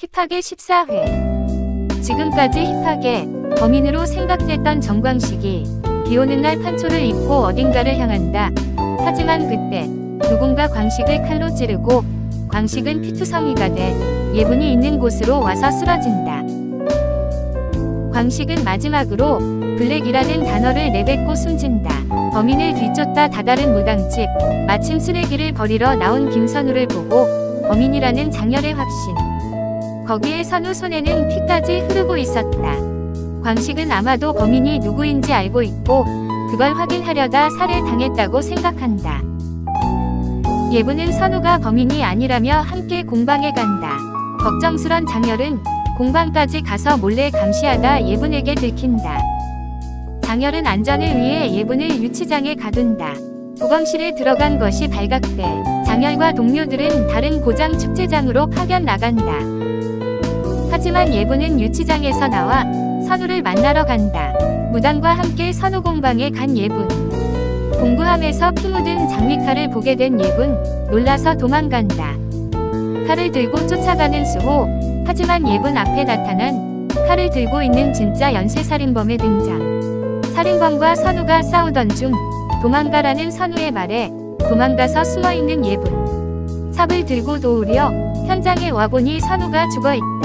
힙하게 14회 지금까지 힙하게 범인으로 생각됐던 정광식이 비오는 날 판초를 입고 어딘가를 향한다. 하지만 그때 누군가 광식을 칼로 찌르고 광식은 피투성이가 돼 예분이 있는 곳으로 와서 쓰러진다. 광식은 마지막으로 블랙이라는 단어를 내뱉고 숨진다. 범인을 뒤쫓다 다다른 무당집 마침 쓰레기를 버리러 나온 김선우를 보고 범인이라는 장렬의 확신. 거기에 선우 손에는 피까지 흐르고 있었다. 광식은 아마도 범인이 누구인지 알고 있고 그걸 확인하려다 살해당했다고 생각한다. 예부는 선우가 범인이 아니라며 함께 공방에 간다. 걱정스런 장열은 공방까지 가서 몰래 감시하다 예분에게 들킨다. 장열은 안전을 위해 예분을 유치장에 가둔다. 보검실에 들어간 것이 발각돼 장열과 동료들은 다른 고장 축제장으로 파견 나간다. 하지만 예분은 유치장에서 나와 선우를 만나러 간다. 무당과 함께 선우 공방에 간 예분. 공부함에서 피 묻은 장미칼을 보게 된 예분, 놀라서 도망간다. 칼을 들고 쫓아가는 수호, 하지만 예분 앞에 나타난 칼을 들고 있는 진짜 연쇄살인범의 등장. 살인범과 선우가 싸우던 중 도망가라는 선우의 말에 도망가서 숨어있는 예분. 삽을 들고 도우려 현장에 와보니 선우가 죽어있다.